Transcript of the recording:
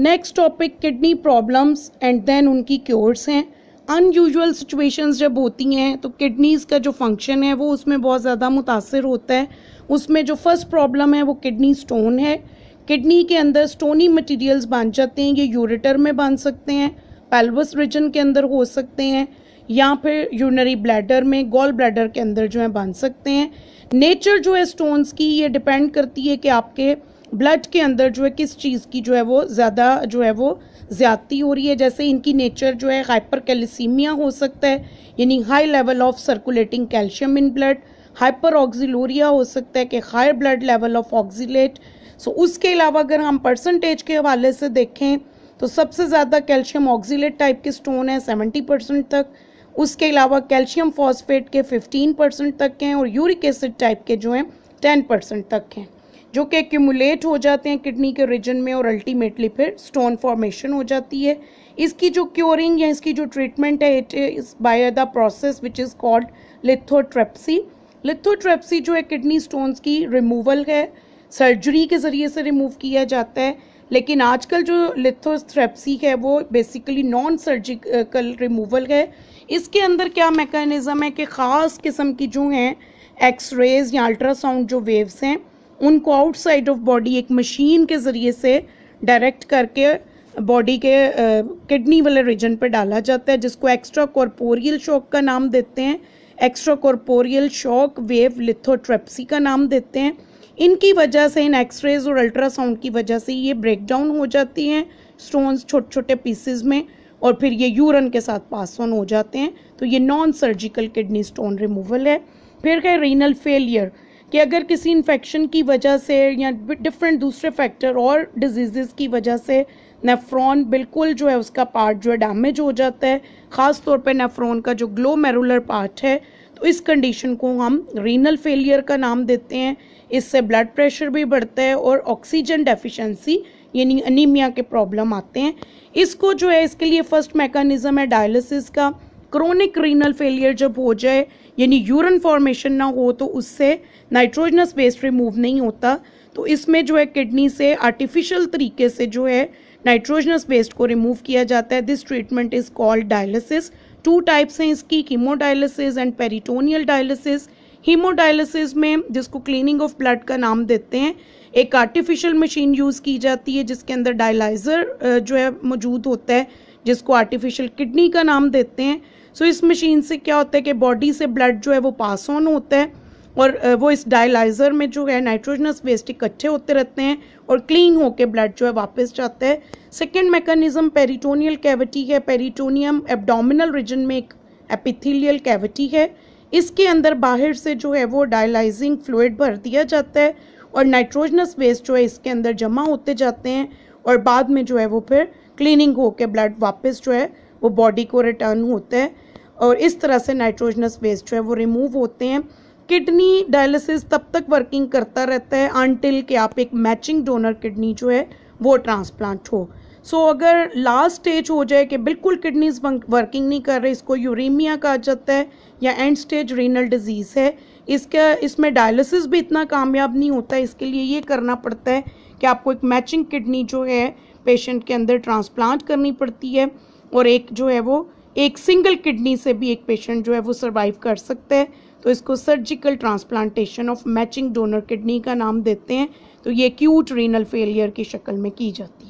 Next topic kidney problems and then उनकी cures हैं। Unusual situations जब होती हैं तो किडनीज़ का जो फ़ंक्शन है, वो उसमें बहुत ज़्यादा मुतासर होता है। उसमें जो फ़र्स्ट प्रॉब्लम है, वो किडनी स्टोन है। किडनी के अंदर स्टोनी मटेरियल्स बन जाते हैं, ये यूरेटर में बन सकते हैं पेल्वस रिजन के अंदर हो सकते हैं, या फिर यूनरी ब्लैडर में गोल ब्लैडर के अंदर जो है बन सकते हैं। नेचर जो है स्टोन्स की, ये डिपेंड करती है कि आपके ब्लड के अंदर जो है किस चीज़ की जो है वो ज़्यादा जो है वो ज़्यादती हो रही है? जैसे इनकी नेचर जो है हाइपर कैल्सीमिया हो सकता है, यानी high level of circulating calcium in blood hyperoxaluria हो सकता है कि higher blood level of oxalate so उसके अलावा अगर हम परसेंटेज के हवाले से देखें तो सबसे ज़्यादा कैल्शियम ऑक्सीलेट टाइप के स्टोन है सेवेंटी परसेंट तक। उसके अलावा कैल्शियम फॉस्फेट के 15 परसेंट तक हैं और यूरिक एसिड टाइप के जो हैं टेन परसेंट तक हैं। जो कि एक्यूमुलेट हो जाते हैं किडनी के रीजन में और अल्टीमेटली फिर स्टोन फॉर्मेशन हो जाती है। इसकी जो क्योरिंग या इसकी जो ट्रीटमेंट है it is by the process which is called lithotripsy lithotripsy जो है किडनी स्टोन्स की रिमूवल है। सर्जरी के ज़रिए से रिमूव किया जाता है। लेकिन आजकल जो लिथोथ्रेप्सी है, वो बेसिकली नॉन सर्जिकल रिमूवल है। इसके अंदर क्या मैकेनिज़्म है कि ख़ास किस्म की जो हैं एक्स रेज या अल्ट्रासाउंड जो वेव्स हैं उनको आउटसाइड ऑफ़ बॉडी एक मशीन के ज़रिए से डायरेक्ट करके बॉडी के किडनी वाले रीजन पर डाला जाता है, जिसको एक्स्ट्रा कॉरपोरियल शॉक का नाम देते हैं। Extracorporeal shock wave lithotripsy का नाम देते हैं। इनकी वजह से, इन एक्सरेज और अल्ट्रासाउंड की वजह से ये ब्रेक डाउन हो जाती हैं स्टोन्स छोटे छोटे पीसेज में, और फिर ये यूरन के साथ पास ऑन हो जाते हैं। तो ये non surgical kidney stone removal है। फिर है रीनल फेलियर कि अगर किसी इन्फेक्शन की वजह से या डिफरेंट दूसरे फैक्टर और डिज़ीज़ की वजह से नेफ्रॉन बिल्कुल जो है उसका पार्ट जो है डैमेज हो जाता है ख़ास तौर पे नेफ्रॉन का जो ग्लोमेरुलर पार्ट है तो इस कंडीशन को हम रीनल फेलियर का नाम देते हैं। इससे ब्लड प्रेशर भी बढ़ता है और ऑक्सीजन डेफिशिएंसी यानी अनीमिया के प्रॉब्लम आते हैं। इसको जो है, इसके लिए फ़र्स्ट मैकेनिज्म है डायलिसिस का। क्रोनिक रीनल फेलियर जब हो जाए, यानी यूरन फॉर्मेशन ना हो तो उससे नाइट्रोजनस वेस्ट रिमूव नहीं होता। तो इसमें जो है किडनी से आर्टिफिशियल तरीके से जो है नाइट्रोजनस वेस्ट को रिमूव किया जाता है। This treatment is called dialysis two types हैं इसकी haemodialysis and peritoneal dialysis haemodialysis में, जिसको क्लीनिंग ऑफ़ ब्लड का नाम देते हैं, एक आर्टिफिशियल मशीन यूज़ की जाती है, जिसके अंदर डायलाइज़र जो है, मौजूद होता है, जिसको आर्टिफिशियल किडनी का नाम देते हैं। सो इस मशीन से क्या होता है कि बॉडी से ब्लड जो है, वो पास ऑन होता है, और वो इस डायलाइज़र में जो है नाइट्रोजनस वेस्ट इकट्ठे होते रहते हैं, और क्लीन होकर ब्लड जो है, वापस जाता है। सेकेंड मैकेनिज्म पेरिटोनियल कैविटी है। पेरिटोनियम एब्डोमिनल रीजन में एक एपिथीलियल कैविटी है। इसके अंदर बाहर से जो है वो डायलाइजिंग फ्लूड भर दिया जाता है और नाइट्रोजनस वेस्ट जो है इसके अंदर जमा होते जाते हैं और बाद में जो है वो फिर क्लीनिंग होकर ब्लड वापस जो है वो बॉडी को रिटर्न होता है और इस तरह से नाइट्रोजनस वेस्ट जो है वो रिमूव होते हैं। किडनी डायलिसिस तब तक वर्किंग करता रहता है अनटिल कि आप एक मैचिंग डोनर किडनी जो है वो ट्रांसप्लांट हो। सो so, अगर लास्ट स्टेज हो जाए कि बिल्कुल किडनीज वर्किंग नहीं कर रहे इसको यूरेमिया कहा जाता है या एंड स्टेज रीनल डिज़ीज़ है इसका इसमें डायलिसिस भी इतना कामयाब नहीं होता इसके लिए ये करना पड़ता है कि आपको एक मैचिंग किडनी जो है पेशेंट के अंदर ट्रांसप्लांट करनी पड़ती है और एक जो है वो एक सिंगल किडनी से भी एक पेशेंट जो है वो सर्वाइव कर सकता है। तो इसको surgical transplantation of matching donor kidney का नाम देते हैं। तो ये क्यूट रीनल फेलियर की शक्ल में की जाती है।